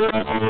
Thank you.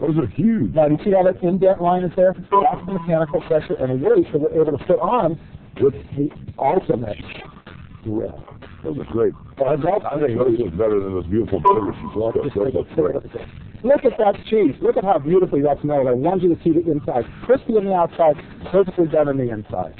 Those are huge. Now, do you see how that indent line is there? That's the mechanical pressure and release that we're able to put on with the ultimate grip. Those are great. Well, I think those are better than this beautiful burgers you bought. Just Those take are a- take a great. look at. Look at that cheese. Look at how beautifully that's made. I want you to see the inside. Crispy on the outside, perfectly done on the inside.